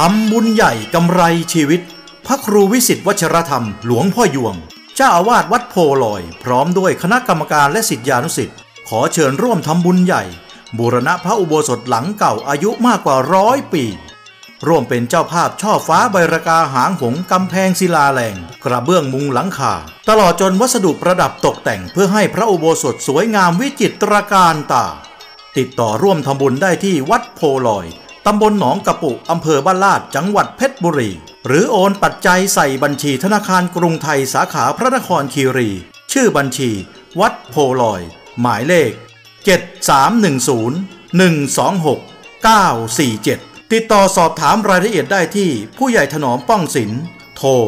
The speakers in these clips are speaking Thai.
ทำบุญใหญ่กำไรชีวิต พระครูวิสิทธิวัชรธรรมหลวงพ่อยวง เจ้าอาวาสวัดโพลอย พร้อมด้วยคณะกรรมการและสิทธิานุสิทธิ์ขอเชิญร่วมทำบุญใหญ่ บูรณะพระอุโบสถหลังเก่าอายุมากกว่าร้อยปี ร่วมเป็นเจ้าภาพช่อฟ้าใบรากาหางหงกำแพงศิลาแรงกระเบื้องมุงหลังคา ตลอดจนวัสดุประดับตกแต่งเพื่อให้พระอุโบสถสวยงามวิจิตรการตา ติดต่อร่วมทำบุญได้ที่วัดโพลอย ตำบลหนองกระปุอำเภอบ้านลาดจังหวัดเพชรบุรี หรือโอนปัจจัยใส่บัญชีธนาคารกรุงไทยสาขาพระนครคีรี ชื่อบัญชี วัดโพลอย หมายเลข 7310 126 947 ติดต่อสอบถามรายละเอียดได้ที่ผู้ใหญ่ถนอมป้องศิลป์โทร 090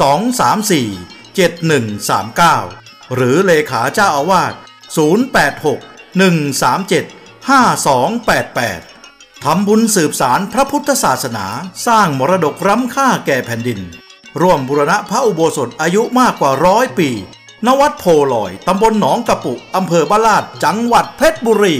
234 7139 หรือเลขาเจ้าอาวาส 086 137 5288 ทำบุญสืบสารพระพุทธศาสนา สร้างมรดกร้ำค่าแก่แผ่นดิน ร่วมบุรณะพระอุโบสถอายุมากกว่าร้อยปี ณ วัดโพลอย ตำบลหนองกระปุ อำเภอบ้านลาด จังหวัดเพชรบุรี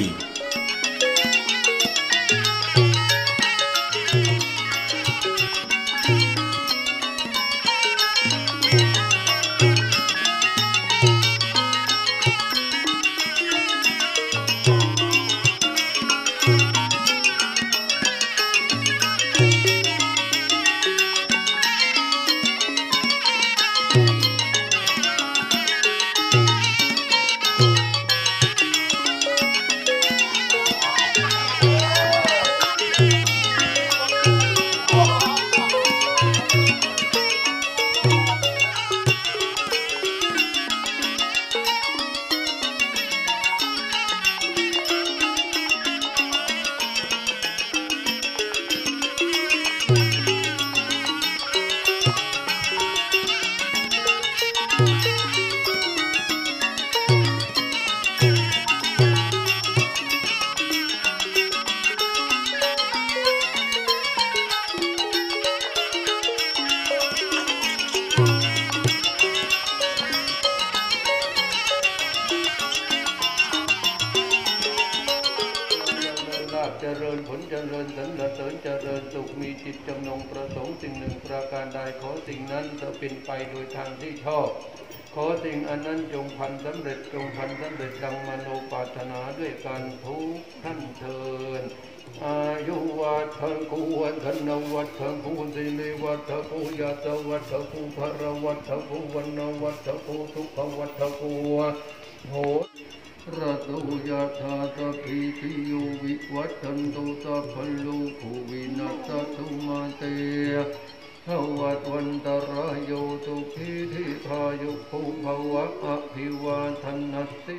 าภเจริญผลเจริญสรรเสริญเจริญสุขมีจิตจำนงประสงค์สิ่งหนึ่งประการใดขอสิ่งนั้นจะเป็นไปโดยทางที่ชอบขอสิ่งอันนั้นจงพันสำเร็จจงพันสำเร็จดังมโนปาถนาด้วยกันทุกท่านเทินอายุวัฒน์กูวันธนวัฒน์กูสิริวัฒน์กูยาตวัฒน์กูภรวัฒน์กูวันวัฒน์กูทุกขวัฒน์กูโหระตุยะธาตพีติโย วิวัตชันตุสัพพลูภูวินัสตุมาเตทวัตวันตรายโยสุขีทิทายุภูภวะอภิวาทนัสติ